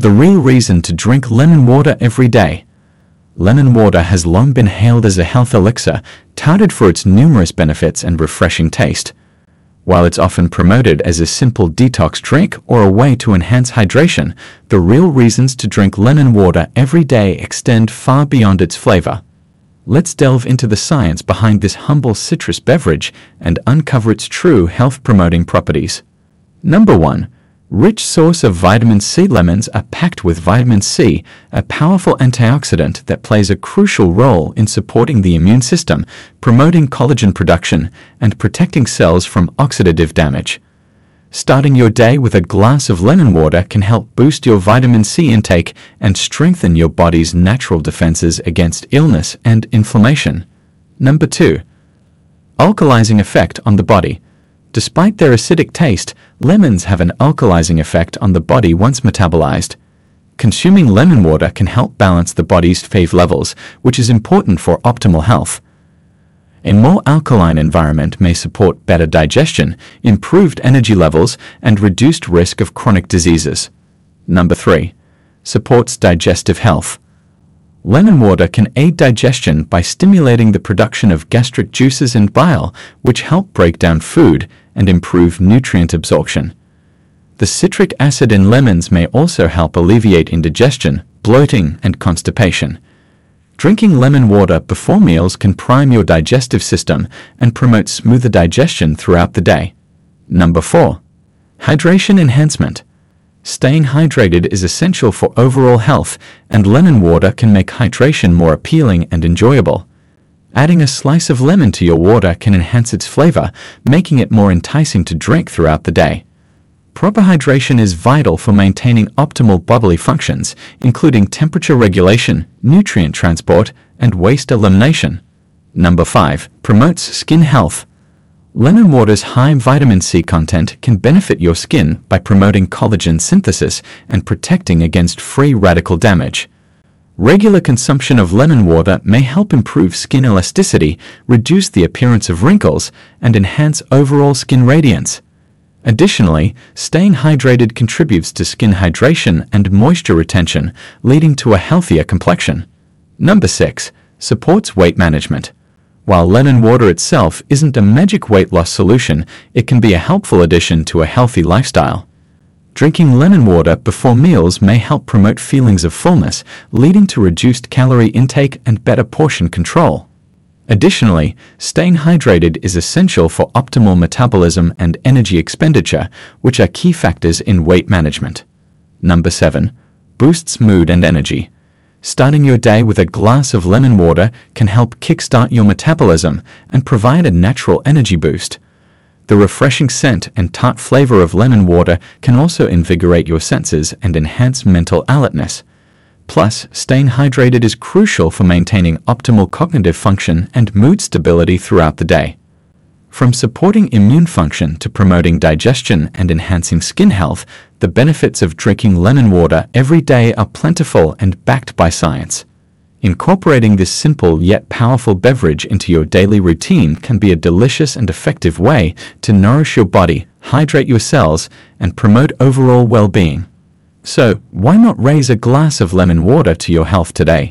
The real reason to drink lemon water every day. Lemon water has long been hailed as a health elixir, touted for its numerous benefits and refreshing taste. While it's often promoted as a simple detox drink or a way to enhance hydration, the real reasons to drink lemon water every day extend far beyond its flavor. Let's delve into the science behind this humble citrus beverage and uncover its true health-promoting properties. Number 1 Rich source of vitamin C lemons are packed with vitamin C, a powerful antioxidant that plays a crucial role in supporting the immune system, promoting collagen production, and protecting cells from oxidative damage. Starting your day with a glass of lemon water can help boost your vitamin C intake and strengthen your body's natural defenses against illness and inflammation. Number 2. Alkalizing effect on the body. Despite their acidic taste, lemons have an alkalizing effect on the body once metabolized. Consuming lemon water can help balance the body's pH levels, which is important for optimal health. A more alkaline environment may support better digestion, improved energy levels, and reduced risk of chronic diseases. Number 3. Supports digestive health. Lemon water can aid digestion by stimulating the production of gastric juices and bile, which help break down food and improve nutrient absorption. The citric acid in lemons may also help alleviate indigestion, bloating, and constipation. Drinking lemon water before meals can prime your digestive system and promote smoother digestion throughout the day. Number 4. Hydration enhancement. Staying hydrated is essential for overall health, and lemon water can make hydration more appealing and enjoyable. Adding a slice of lemon to your water can enhance its flavor, making it more enticing to drink throughout the day. Proper hydration is vital for maintaining optimal bodily functions, including temperature regulation, nutrient transport, and waste elimination. Number 5. Promotes skin health. Lemon water's high vitamin C content can benefit your skin by promoting collagen synthesis and protecting against free radical damage. Regular consumption of lemon water may help improve skin elasticity, reduce the appearance of wrinkles, and enhance overall skin radiance. Additionally, staying hydrated contributes to skin hydration and moisture retention, leading to a healthier complexion. Number 6. Supports weight management. While lemon water itself isn't a magic weight loss solution, it can be a helpful addition to a healthy lifestyle. Drinking lemon water before meals may help promote feelings of fullness, leading to reduced calorie intake and better portion control. Additionally, staying hydrated is essential for optimal metabolism and energy expenditure, which are key factors in weight management. Number 7. Boosts mood and energy. Starting your day with a glass of lemon water can help kickstart your metabolism and provide a natural energy boost. The refreshing scent and tart flavor of lemon water can also invigorate your senses and enhance mental alertness. Plus, staying hydrated is crucial for maintaining optimal cognitive function and mood stability throughout the day. From supporting immune function to promoting digestion and enhancing skin health, the benefits of drinking lemon water every day are plentiful and backed by science. Incorporating this simple yet powerful beverage into your daily routine can be a delicious and effective way to nourish your body, hydrate your cells, and promote overall well-being. So, why not raise a glass of lemon water to your health today?